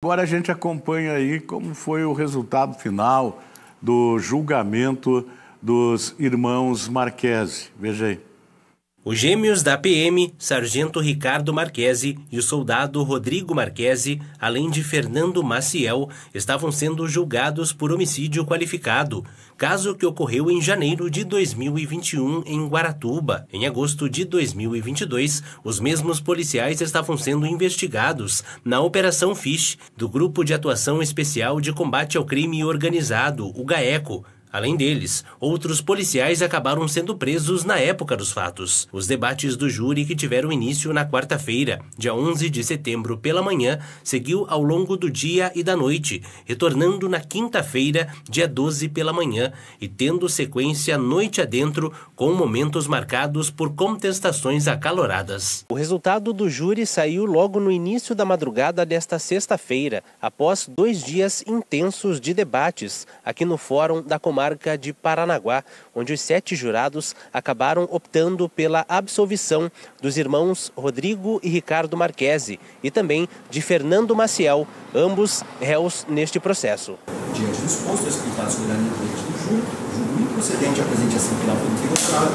Agora a gente acompanha aí como foi o resultado final do julgamento dos irmãos Marquese. Veja aí. Os gêmeos da PM, Sargento Ricardo Marquese e o soldado Rodrigo Marquese, além de Fernando Maciel, estavam sendo julgados por homicídio qualificado, caso que ocorreu em janeiro de 2021 em Guaratuba. Em agosto de 2022, os mesmos policiais estavam sendo investigados na Operação FISH, do Grupo de Atuação Especial de Combate ao Crime Organizado, o GAECO, Além deles, outros policiais acabaram sendo presos na época dos fatos. Os debates do júri, que tiveram início na quarta-feira, dia 11 de setembro, pela manhã, seguiu ao longo do dia e da noite, retornando na quinta-feira, dia 12 pela manhã, e tendo sequência noite adentro, com momentos marcados por contestações acaloradas. O resultado do júri saiu logo no início da madrugada desta sexta-feira, após dois dias intensos de debates aqui no Fórum da Comarca comarca de Paranaguá, onde os sete jurados acabaram optando pela absolvição dos irmãos Rodrigo e Ricardo Marquese e também de Fernando Maciel, ambos réus neste processo. Diante dos postos explicados sobre a do júri, o júri procedente à presente ação penal pelo tribunal,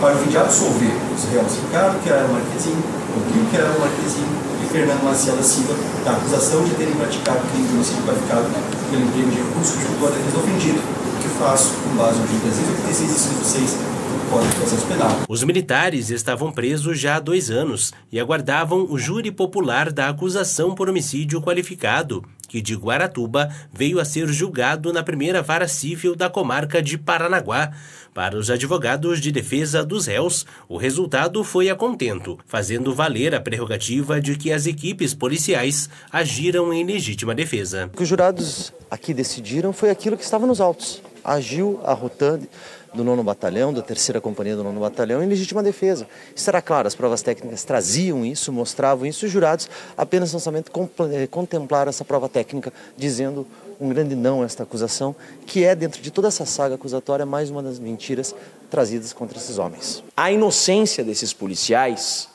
para o fim de absolver os réus Ricardo, que era o Marquezinho, Rodrigo, que era o Marquezinho, e Fernando Maciel da Silva, da acusação de terem praticado crime de homicídio qualificado pelo emprego de recurso junto à defesa ofendido que faço com base no artigo 386 e 6 do Código de Processo Penal. Os militares estavam presos já há dois anos e aguardavam o júri popular da acusação por homicídio qualificado, que de Guaratuba veio a ser julgado na primeira vara civil da comarca de Paranaguá. Para os advogados de defesa dos réus, o resultado foi a contento, fazendo valer a prerrogativa de que as equipes policiais agiram em legítima defesa. O que os jurados aqui decidiram foi aquilo que estava nos autos agiu a Rotan do nono batalhão, da terceira companhia do nono batalhão, em legítima defesa. Era claro, as provas técnicas traziam isso, mostravam isso, os jurados apenas não somente eh, contemplaram essa prova técnica, dizendo um grande não a esta acusação, que é, dentro de toda essa saga acusatória, mais uma das mentiras trazidas contra esses homens. A inocência desses policiais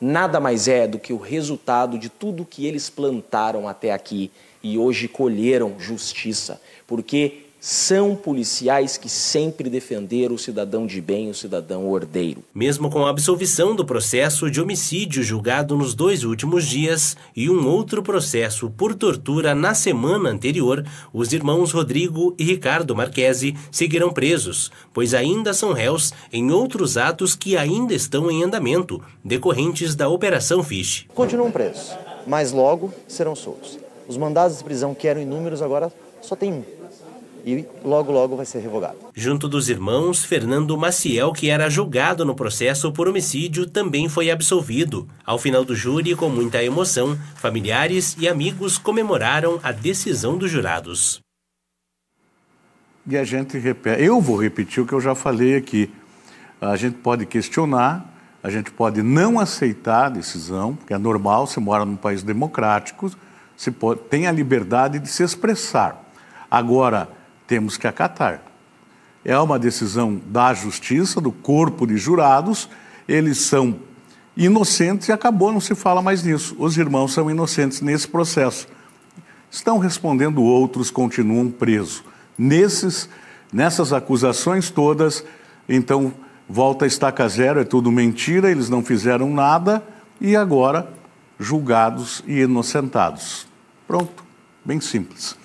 nada mais é do que o resultado de tudo que eles plantaram até aqui e hoje colheram justiça, porque são policiais que sempre defenderam o cidadão de bem, o cidadão ordeiro. Mesmo com a absolvição do processo de homicídio julgado nos dois últimos dias e um outro processo por tortura na semana anterior, os irmãos Rodrigo e Ricardo Marquesi seguirão presos, pois ainda são réus em outros atos que ainda estão em andamento, decorrentes da Operação Fish. Continuam presos, mas logo serão soltos. Os mandados de prisão, que eram inúmeros, agora só tem um e logo, logo vai ser revogado. Junto dos irmãos, Fernando Maciel, que era julgado no processo por homicídio, também foi absolvido. Ao final do júri, com muita emoção, familiares e amigos comemoraram a decisão dos jurados. E a gente repete, eu vou repetir o que eu já falei aqui. A gente pode questionar, a gente pode não aceitar a decisão, que é normal, você mora num país democrático, você pode, tem a liberdade de se expressar. Agora, temos que acatar. É uma decisão da justiça, do corpo de jurados, eles são inocentes e acabou, não se fala mais nisso. Os irmãos são inocentes nesse processo. Estão respondendo outros, continuam presos. Nesses, nessas acusações todas, então volta a estaca zero, é tudo mentira, eles não fizeram nada e agora julgados e inocentados. Pronto, bem simples.